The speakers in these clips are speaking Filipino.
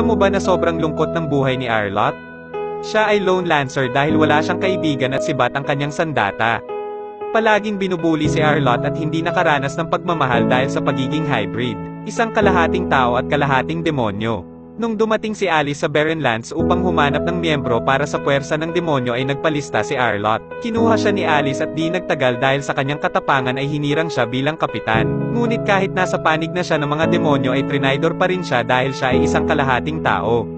Alam mo ba na sobrang lungkot ng buhay ni Arlot? Siya ay lone lancer dahil wala siyang kaibigan at sibat ang kanyang sandata. Palaging binubuli si Arlot at hindi nakaranas ng pagmamahal dahil sa pagiging hybrid. Isang kalahating tao at kalahating demonyo. Nung dumating si Alice sa Barren Lands upang humanap ng miyembro para sa puwersa ng demonyo ay nagpalista si Arlot. Kinuha siya ni Alice at di nagtagal dahil sa kanyang katapangan ay hinirang siya bilang kapitan. Ngunit kahit nasa panig na siya ng mga demonyo ay trinidor pa rin siya dahil siya ay isang kalahating tao.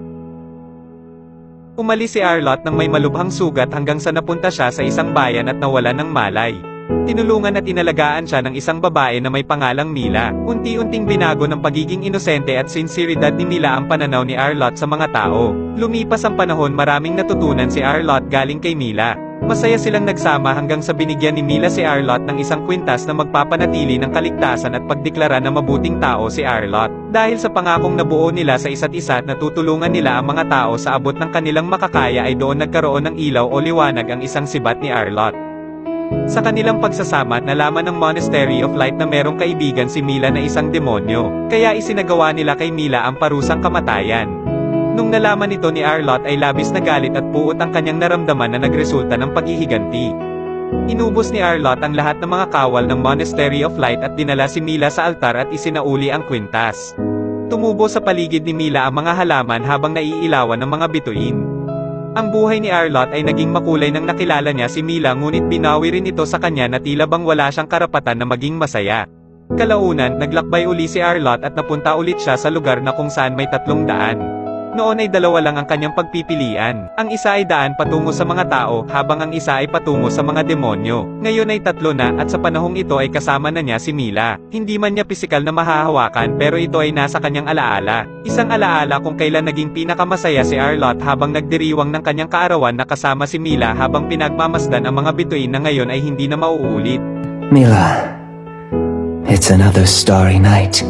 Umalis si Arlot nang may malubhang sugat hanggang sa napunta siya sa isang bayan at nawala ng malay. Tinulungan at inalagaan siya ng isang babae na may pangalang Mila. Unti-unting binago ng pagiging inosente at sinseridad ni Mila ang pananaw ni Arlot sa mga tao. Lumipas ang panahon maraming natutunan si Arlot galing kay Mila. Masaya silang nagsama hanggang sa binigyan ni Mila si Arlot ng isang kwintas na magpapanatili ng kaligtasan at pagdeklara na mabuting tao si Arlot. Dahil sa pangakong nabuo nila sa isa't isa at natutulungan nila ang mga tao sa abot ng kanilang makakaya ay doon nagkaroon ng ilaw o liwanag ang isang sibat ni Arlot. Sa kanilang pagsasama, nalaman ng Monastery of Light na merong kaibigan si Mila na isang demonyo, kaya isinagawa nila kay Mila ang parusang kamatayan. Nung nalaman ito ni Arlot ay labis na galit at puot ang kanyang naramdaman na nagresulta ng paghihiganti. Inubos ni Arlot ang lahat ng mga kawal ng Monastery of Light at dinala si Mila sa altar at isinauli ang kwintas. Tumubo sa paligid ni Mila ang mga halaman habang naiilawan ng mga bituin. Ang buhay ni Arlot ay naging makulay nang nakilala niya si Mila ngunit binawi rin ito sa kanya na tila bang wala siyang karapatan na maging masaya. Kalaunan, naglakbay uli si Arlot at napunta ulit siya sa lugar na kung saan may tatlong daan. Noon ay dalawa lang ang kanyang pagpipilian. Ang isa ay daan patungo sa mga tao, habang ang isa ay patungo sa mga demonyo. Ngayon ay tatlo na, at sa panahong ito ay kasama na niya si Mila. Hindi man niya pisikal na mahahawakan pero ito ay nasa kanyang alaala. Isang alaala kung kailan naging pinakamasaya si Arlot habang nagdiriwang ng kanyang kaarawan na kasama si Mila habang pinagmamasdan ang mga bituin na ngayon ay hindi na mauulit. Mila, it's another starry night.